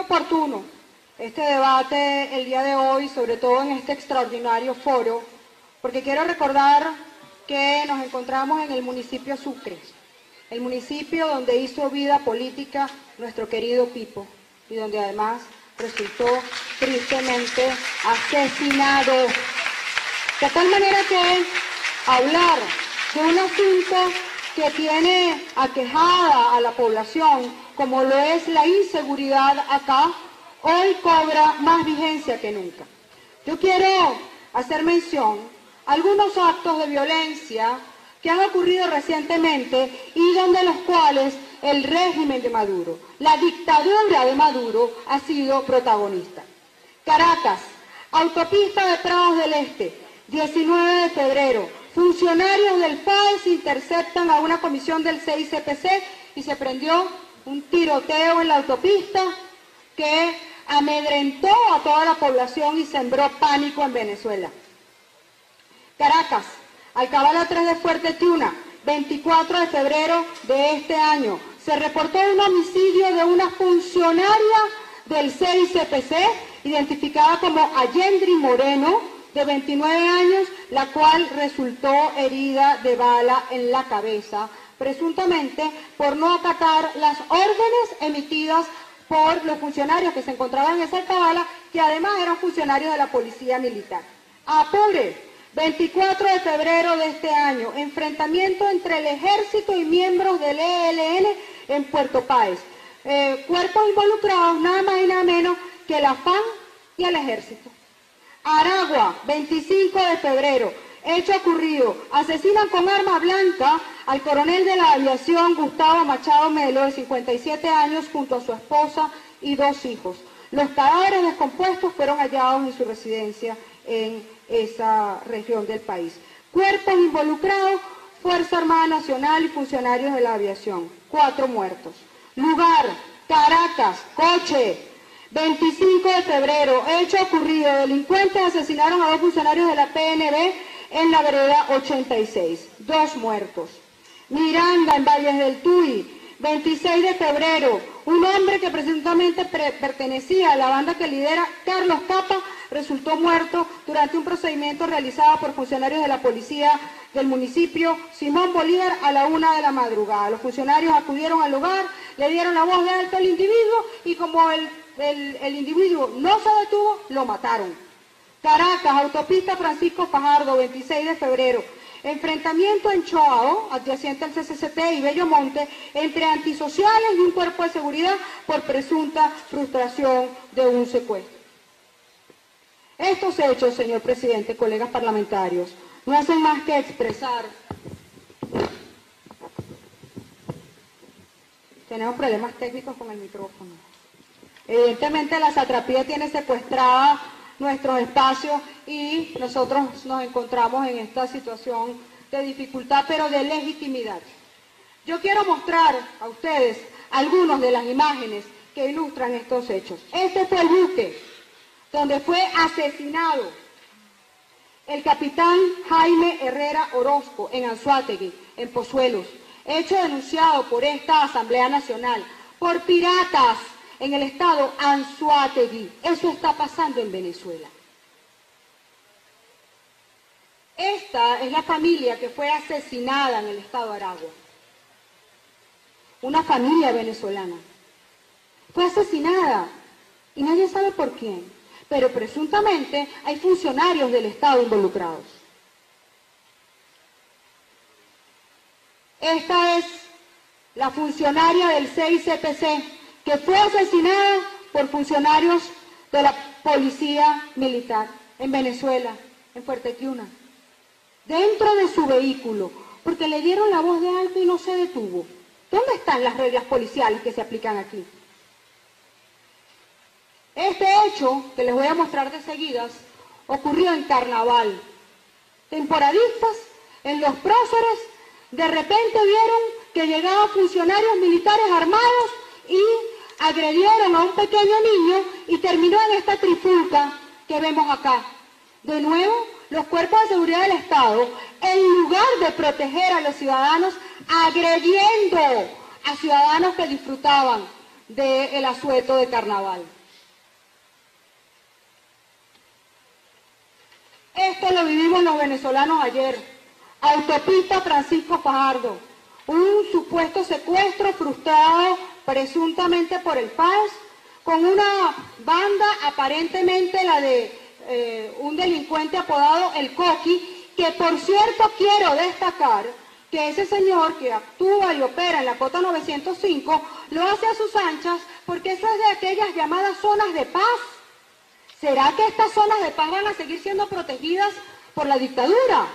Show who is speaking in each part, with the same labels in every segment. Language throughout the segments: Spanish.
Speaker 1: Oportuno este debate el día de hoy, sobre todo en este extraordinario foro, porque quiero recordar que nos encontramos en el municipio Sucre, el municipio donde hizo vida política nuestro querido Pipo y donde además resultó tristemente asesinado. De tal manera que hablar de un asunto que tiene aquejada a la población, como lo es la inseguridad acá, hoy cobra más vigencia que nunca. Yo quiero hacer mención a algunos actos de violencia que han ocurrido recientemente y donde los cuales el régimen de Maduro, la dictadura de Maduro ha sido protagonista. Caracas, autopista de Prados del Este, 19 de febrero, funcionarios del FAES interceptan a una comisión del CICPC y se prendió un tiroteo en la autopista que amedrentó a toda la población y sembró pánico en Venezuela. Caracas, Alcabala 3 de Fuerte Tiuna, 24 de febrero de este año, se reportó un homicidio de una funcionaria del CICPC, identificada como Allendri Moreno, de 29 años, la cual resultó herida de bala en la cabeza, presuntamente por no acatar las órdenes emitidas por los funcionarios que se encontraban en esa cabala, que además eran funcionarios de la policía militar. Apure, 24 de febrero de este año, enfrentamiento entre el ejército y miembros del ELN en Puerto Páez. Eh, cuerpos involucrados, nada más y nada menos que la FAN y el ejército. Aragua, 25 de febrero, hecho ocurrido, asesinan con arma blanca al coronel de la aviación Gustavo Machado Melo, de 57 años, junto a su esposa y dos hijos. Los cadáveres descompuestos fueron hallados en su residencia en esa región del país. Cuerpos involucrados, Fuerza Armada Nacional y funcionarios de la aviación. Cuatro muertos. Lugar, Caracas, coche. 25 de febrero, hecho ocurrido, delincuentes asesinaron a dos funcionarios de la PNB en la vereda 86. Dos muertos. Miranda, en Valles del Tuy, 26 de febrero, un hombre que presuntamente pertenecía a la banda que lidera Carlos Capa resultó muerto durante un procedimiento realizado por funcionarios de la policía del municipio Simón Bolívar a la una de la madrugada. Los funcionarios acudieron al lugar, le dieron la voz de alto al individuo y como el, el individuo no se detuvo, lo mataron. Caracas, autopista Francisco Fajardo, 26 de febrero. Enfrentamiento en Choao, adyacente al CCCT y Bellomonte, entre antisociales y un cuerpo de seguridad por presunta frustración de un secuestro. Estos hechos, señor presidente, colegas parlamentarios, no hacen más que expresar. Tenemos problemas técnicos con el micrófono. Evidentemente la satrapía tiene secuestrada nuestros espacios y nosotros nos encontramos en esta situación de dificultad, pero de legitimidad. Yo quiero mostrar a ustedes algunas de las imágenes que ilustran estos hechos. Este fue el buque donde fue asesinado el capitán Jaime Herrera Orozco en Anzuategui, en Pozuelos, hecho denunciado por esta Asamblea Nacional por piratas en el estado Anzuategui. Eso está pasando en Venezuela. Esta es la familia que fue asesinada en el estado Aragua. Una familia venezolana. Fue asesinada y nadie sabe por quién, pero presuntamente hay funcionarios del Estado involucrados. Esta es la funcionaria del CICPC que fue asesinada por funcionarios de la policía militar en Venezuela, en Fuerte Tiuna, dentro de su vehículo, porque le dieron la voz de alto y no se detuvo. ¿Dónde están las reglas policiales que se aplican aquí? Este hecho, que les voy a mostrar de seguidas, ocurrió en Carnaval. Temporadistas, en los próceres, de repente vieron que llegaban funcionarios militares armados y agredieron a un pequeño niño y terminó en esta trifulca que vemos acá. De nuevo, los cuerpos de seguridad del Estado, en lugar de proteger a los ciudadanos, agrediendo a ciudadanos que disfrutaban del asueto de carnaval. Esto lo vivimos los venezolanos ayer. Autopista Francisco Fajardo. Un supuesto secuestro frustrado presuntamente por el FAS con una banda aparentemente la de eh, un delincuente apodado el Coqui, que por cierto quiero destacar que ese señor que actúa y opera en la cota 905 lo hace a sus anchas porque eso es de aquellas llamadas zonas de paz ¿Será que estas zonas de paz van a seguir siendo protegidas por la dictadura?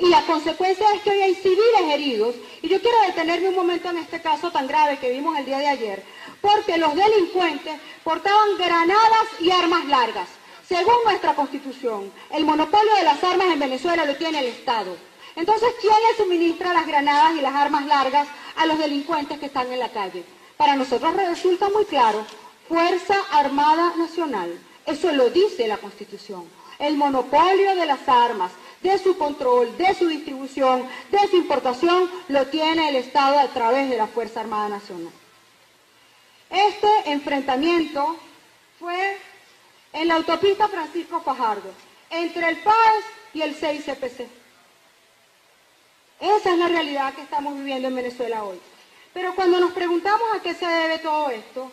Speaker 1: Y la consecuencia es que hoy hay civiles heridos. Y yo quiero detenerme un momento en este caso tan grave que vimos el día de ayer, porque los delincuentes portaban granadas y armas largas. Según nuestra constitución, el monopolio de las armas en Venezuela lo tiene el Estado. Entonces, ¿quién le suministra las granadas y las armas largas a los delincuentes que están en la calle? Para nosotros resulta muy claro, Fuerza Armada Nacional. Eso lo dice la Constitución. El monopolio de las armas, de su control, de su distribución, de su importación, lo tiene el Estado a través de la Fuerza Armada Nacional. Este enfrentamiento fue en la autopista Francisco Fajardo, entre el PAES y el 6CPC. Esa es la realidad que estamos viviendo en Venezuela hoy. Pero cuando nos preguntamos a qué se debe todo esto,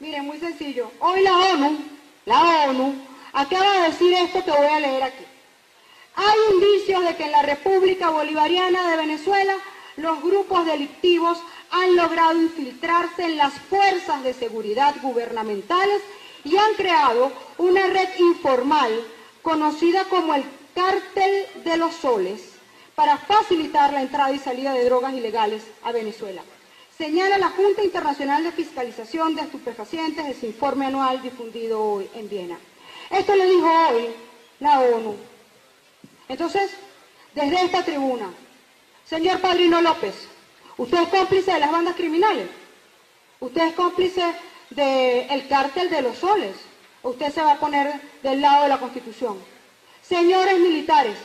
Speaker 1: miren, muy sencillo. Hoy la ONU la ONU, acaba de decir esto que voy a leer aquí. Hay indicios de que en la República Bolivariana de Venezuela los grupos delictivos han logrado infiltrarse en las fuerzas de seguridad gubernamentales y han creado una red informal conocida como el Cártel de los Soles para facilitar la entrada y salida de drogas ilegales a Venezuela señala la Junta Internacional de Fiscalización de Estupefacientes en su informe anual difundido hoy en Viena. Esto lo dijo hoy la ONU. Entonces, desde esta tribuna, señor Padrino López, usted es cómplice de las bandas criminales, usted es cómplice del cártel de los soles, usted se va a poner del lado de la Constitución. Señores militares,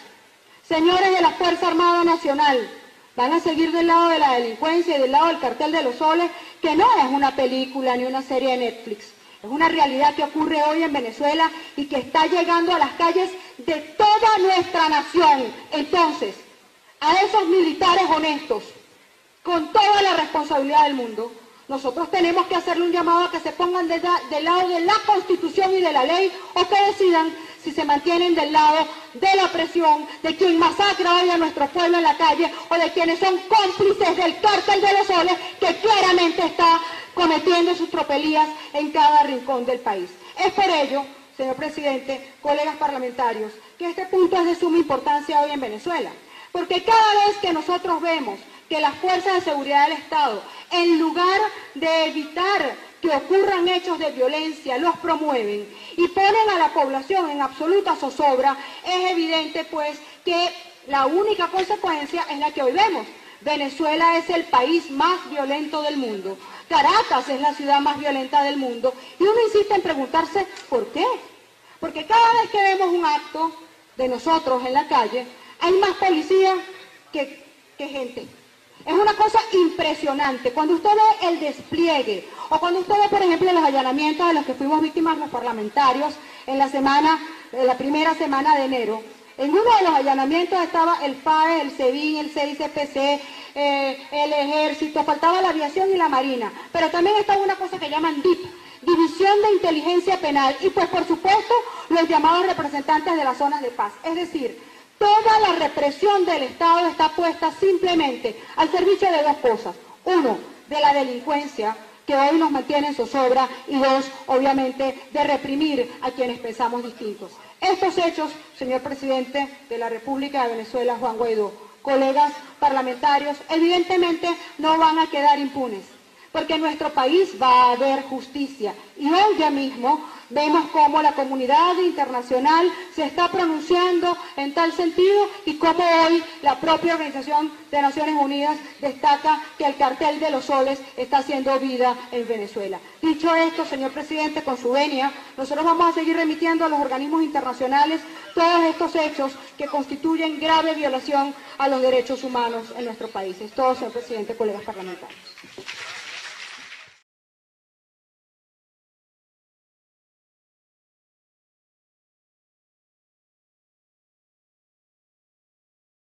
Speaker 1: señores de la Fuerza Armada Nacional, van a seguir del lado de la delincuencia y del lado del cartel de los soles, que no es una película ni una serie de Netflix. Es una realidad que ocurre hoy en Venezuela y que está llegando a las calles de toda nuestra nación. Entonces, a esos militares honestos, con toda la responsabilidad del mundo, nosotros tenemos que hacerle un llamado a que se pongan del lado de la Constitución y de la ley o que decidan si se mantienen del lado de la opresión, de quien masacra hoy a nuestro pueblo en la calle o de quienes son cómplices del cártel de los soles que claramente está cometiendo sus tropelías en cada rincón del país. Es por ello, señor presidente, colegas parlamentarios, que este punto es de suma importancia hoy en Venezuela. Porque cada vez que nosotros vemos que las fuerzas de seguridad del Estado, en lugar de evitar que ocurran hechos de violencia, los promueven y ponen a la población en absoluta zozobra, es evidente pues que la única consecuencia es la que hoy vemos. Venezuela es el país más violento del mundo. Caracas es la ciudad más violenta del mundo. Y uno insiste en preguntarse por qué. Porque cada vez que vemos un acto de nosotros en la calle, hay más policía que, que gente. Es una cosa impresionante. Cuando usted ve el despliegue, o cuando usted ve, por ejemplo, los allanamientos de los que fuimos víctimas los parlamentarios en la semana, en la primera semana de enero, en uno de los allanamientos estaba el FAE, el SEBIN, el CICPC, eh, el Ejército, faltaba la aviación y la Marina, pero también estaba una cosa que llaman DIP, División de Inteligencia Penal, y pues por supuesto los llamados representantes de las zonas de paz. Es decir, Toda la represión del Estado está puesta simplemente al servicio de dos cosas. Uno, de la delincuencia, que hoy nos mantiene en zozobra, y dos, obviamente, de reprimir a quienes pensamos distintos. Estos hechos, señor presidente de la República de Venezuela, Juan Guaidó, colegas parlamentarios, evidentemente no van a quedar impunes, porque en nuestro país va a haber justicia. Y hoy ya mismo Vemos cómo la comunidad internacional se está pronunciando en tal sentido y cómo hoy la propia Organización de Naciones Unidas destaca que el cartel de los soles está haciendo vida en Venezuela. Dicho esto, señor presidente, con su venia, nosotros vamos a seguir remitiendo a los organismos internacionales todos estos hechos que constituyen grave violación a los derechos humanos en nuestro país. Es todo, señor presidente, colegas parlamentarios.